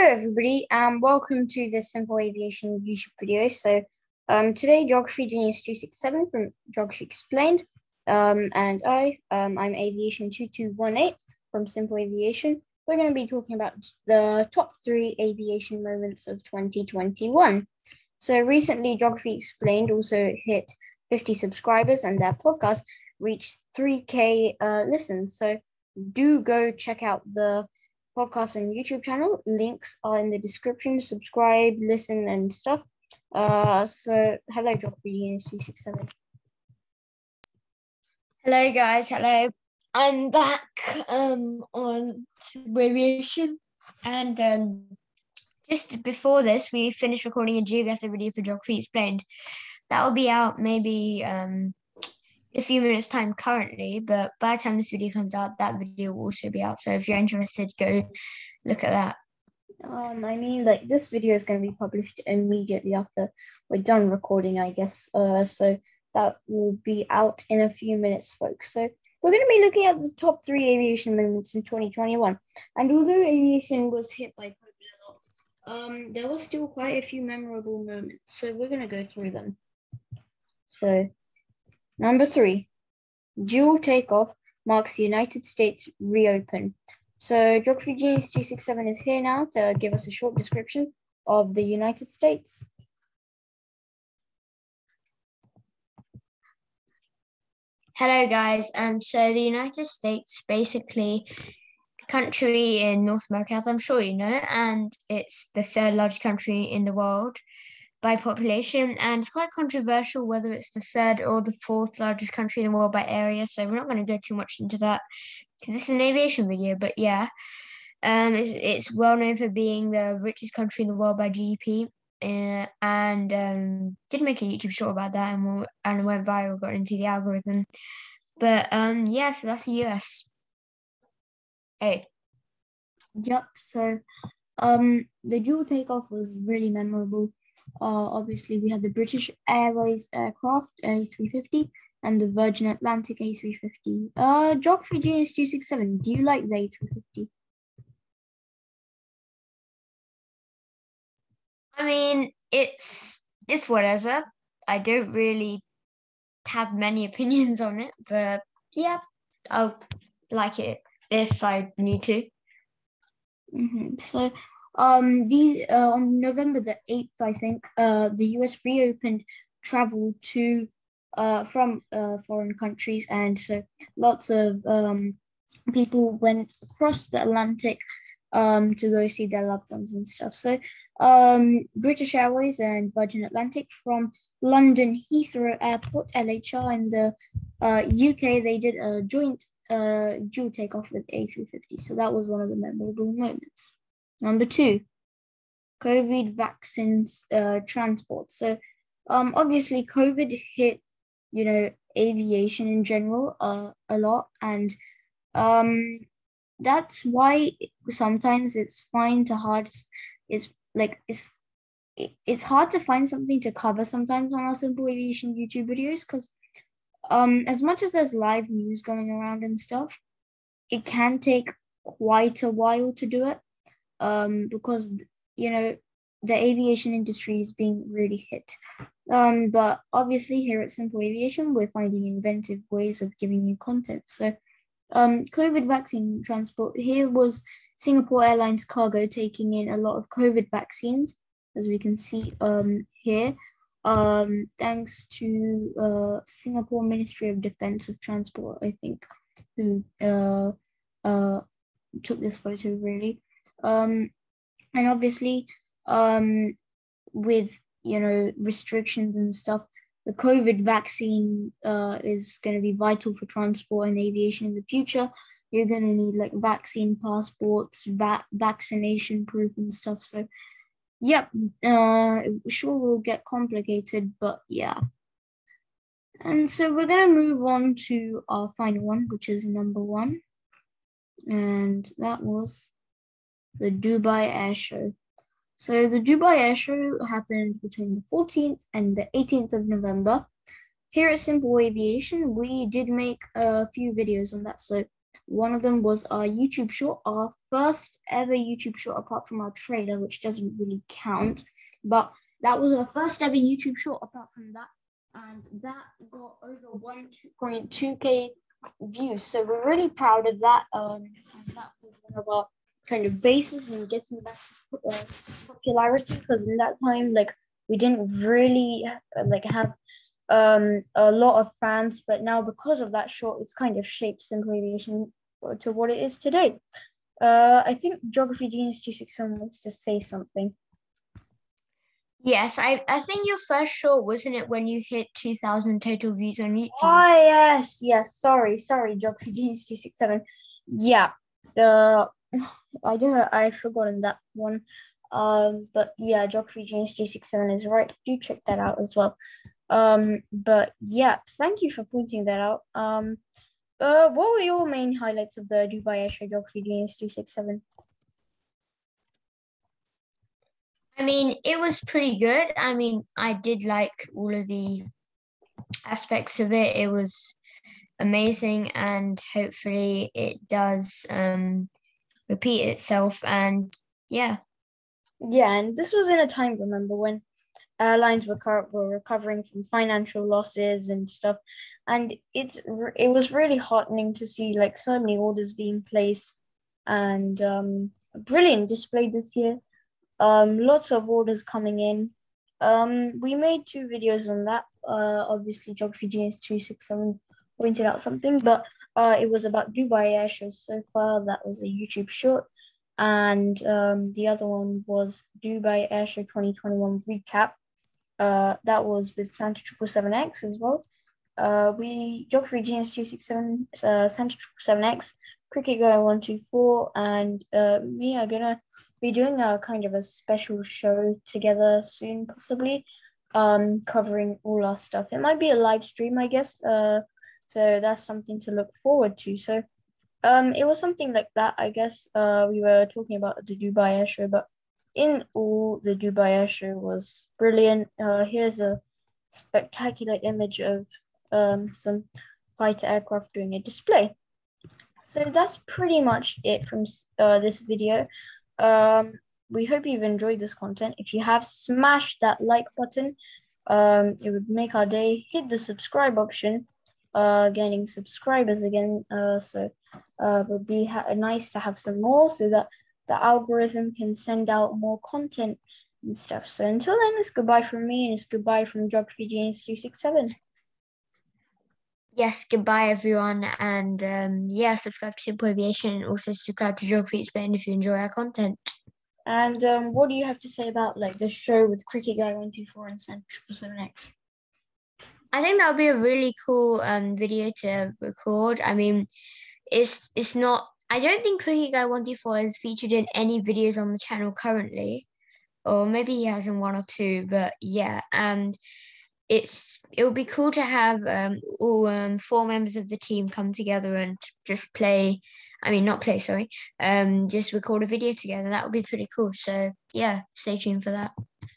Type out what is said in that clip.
Hello, everybody, and welcome to this Simple Aviation YouTube video. So, um, today, Geography Genius 267 from Geography Explained, um, and I, um, I'm Aviation 2218 from Simple Aviation. We're going to be talking about the top three aviation moments of 2021. So, recently, Geography Explained also hit 50 subscribers, and their podcast reached 3K uh, listens. So, do go check out the podcast and YouTube channel. Links are in the description. Subscribe, listen, and stuff. Uh, so hello, Geography two six seven. Hello, guys. Hello. I'm back um on aviation, and um just before this, we finished recording a geoguessr video for Geography Explained. That will be out maybe um a few minutes time currently, but by the time this video comes out, that video will also be out. So if you're interested, go look at that. Um, I mean, like this video is going to be published immediately after we're done recording, I guess. Uh, so that will be out in a few minutes, folks. So we're going to be looking at the top three aviation moments in 2021. And although aviation was hit by COVID a lot, um, there was still quite a few memorable moments. So we're going to go through them. So Number three, dual takeoff marks the United States reopen. So Geography Genius 267 is here now to give us a short description of the United States. Hello guys, um, so the United States basically country in North America, as I'm sure you know, and it's the third largest country in the world by population, and it's quite controversial whether it's the third or the fourth largest country in the world by area. So we're not going to go too much into that because this is an aviation video. But yeah, um, it's, it's well known for being the richest country in the world by GDP. Uh, and um, did make a YouTube short about that, and and went viral, got into the algorithm. But um, yeah, so that's the US. Hey. Yep. So, um, the dual takeoff was really memorable. Uh, obviously, we have the British Airways aircraft A350 and the Virgin Atlantic A350. Uh, Geography Genius 267, do you like the A350? I mean, it's it's whatever. I don't really have many opinions on it, but yeah, I'll like it if I need to. Mm-hmm. So um, these uh, on November the eighth, I think, uh, the U.S. reopened travel to uh, from uh, foreign countries, and so lots of um, people went across the Atlantic um, to go see their loved ones and stuff. So um, British Airways and Virgin Atlantic from London Heathrow Airport, LHR, in the uh, UK, they did a joint uh, dual takeoff with A350. So that was one of the memorable moments. Number two, COVID vaccines uh, transport. So um, obviously COVID hit, you know, aviation in general uh, a lot. And um, that's why sometimes it's fine to hard, it's like, it's it's hard to find something to cover sometimes on our simple aviation YouTube videos because um as much as there's live news going around and stuff, it can take quite a while to do it um, because you know the aviation industry is being really hit. Um, but obviously, here at Simple Aviation, we're finding inventive ways of giving you content. So, um, COVID vaccine transport here was Singapore Airlines cargo taking in a lot of COVID vaccines, as we can see um, here. Um, thanks to uh, Singapore Ministry of Defense of Transport, I think, who uh, uh, took this photo really. Um, and obviously, um, with you know restrictions and stuff, the COVID vaccine uh, is going to be vital for transport and aviation in the future. You're going to need like vaccine passports, va- vaccination proof, and stuff. So, yep, uh, sure will get complicated, but yeah. And so we're going to move on to our final one, which is number one. And that was the Dubai Air Show. So the Dubai Air Show happened between the 14th and the 18th of November. Here at Simple Aviation, we did make a few videos on that. So One of them was our YouTube short, our first ever YouTube short, apart from our trailer, which doesn't really count. But that was our first ever YouTube short, apart from that. And that got over 1.2k views. So we're really proud of that. Um, that was one of our kind of bases and getting back uh, popularity because in that time, like we didn't really like have um a lot of fans, but now because of that short, it's kind of shaped Simple Aviation to what it is today. Uh, I think Geography Genius 267 wants to say something. Yes, I, I think your first short wasn't it when you hit 2,000 total views on YouTube? Oh, yes, yes. Sorry, sorry, Geography Genius 267. Yeah, the I do I've forgotten that one. Um, but yeah, Geography Genius 267 is right. Do check that out as well. Um, but yeah, thank you for pointing that out. Um, uh, what were your main highlights of the Dubai Airshow Geography Genius 267? I mean, it was pretty good. I mean, I did like all of the aspects of it. It was amazing, and hopefully, it does um, repeat itself. And yeah. Yeah, and this was in a time, remember, when airlines were, were recovering from financial losses and stuff. And it's it was really heartening to see like so many orders being placed and um, brilliant display this year. Um, lots of orders coming in. Um, we made two videos on that. Uh, obviously, Geography Genius 267 pointed out something, but uh, it was about Dubai Airshow so far. That was a YouTube short. And um, the other one was Dubai Airshow 2021 recap. Uh, that was with Santa 777X as well. Uh, we Geography Genius 267, uh, Santa 777X, Cricket Guy 124, and uh, me are gonna be doing a kind of a special show together soon, possibly, um, covering all our stuff. It might be a live stream, I guess. Uh, so that's something to look forward to. So, um, it was something like that, I guess. Uh, we were talking about the Dubai Air Show, but in all, the Dubai Air Show was brilliant. Uh, here's a spectacular image of um, some fighter aircraft doing a display. So that's pretty much it from uh, this video. Um, we hope you've enjoyed this content. If you have, smash that like button. Um, it would make our day. Hit the subscribe option. Uh, gaining subscribers again. Uh, so uh, it would be nice to have some more so that the algorithm can send out more content and stuff. So until then, it's goodbye from me and it's goodbye from Geography Genius 267. Yes, goodbye everyone. And um, yeah, subscribe to Simple Aviation and also subscribe to Geography Explained if you enjoy our content. And um, what do you have to say about like the show with Cricket Guy 124 and Central 7X? I think that would be a really cool um, video to record. I mean, it's it's not I don't think Cricket Guy 124 is featured in any videos on the channel currently, or maybe he has in one or two, but yeah, and it's it would be cool to have um, all um, four members of the team come together and just play. I mean, not play, sorry, um, just record a video together. That would be pretty cool. So yeah, stay tuned for that.